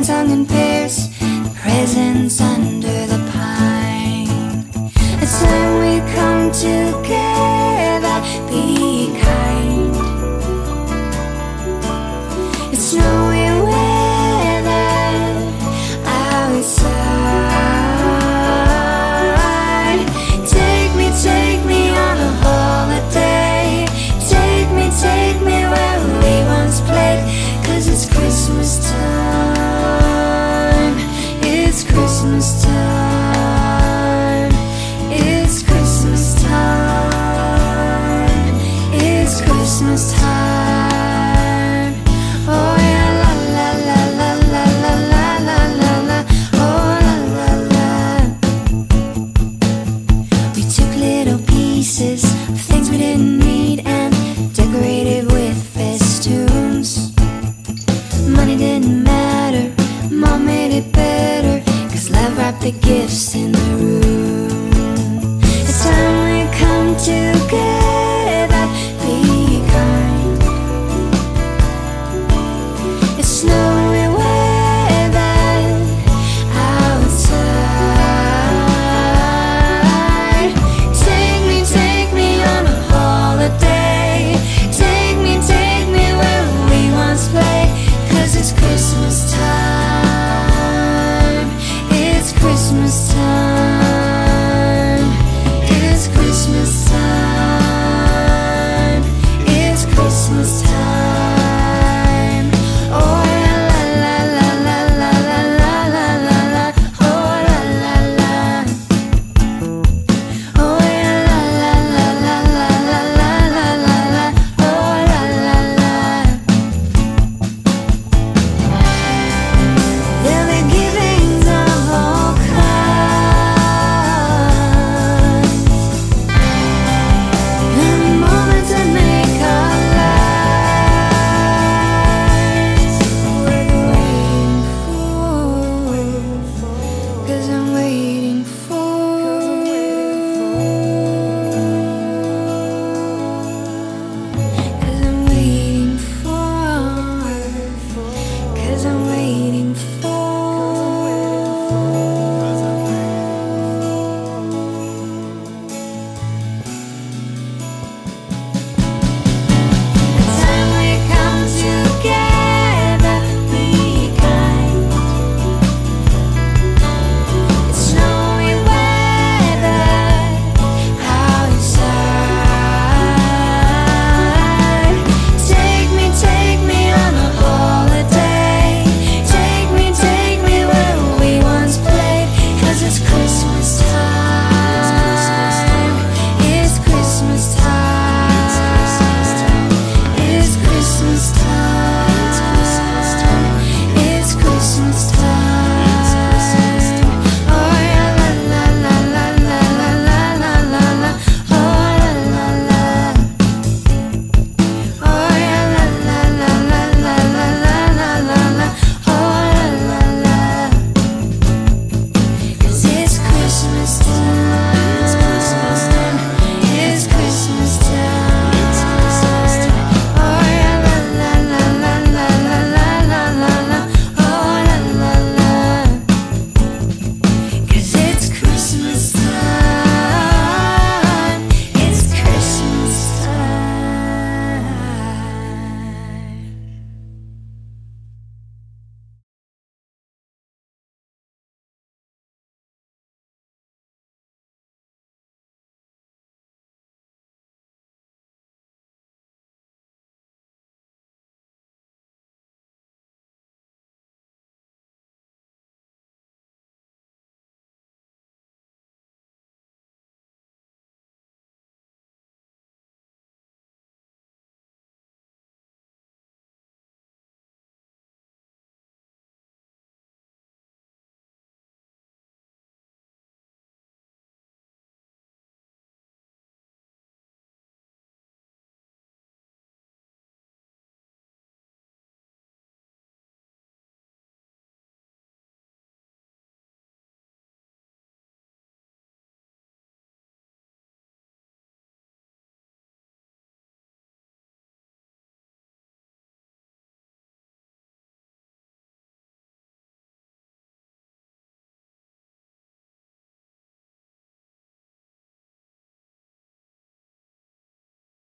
chains hung in pairs, presents under the pine. It's time we come together. te quiero. Christmas time.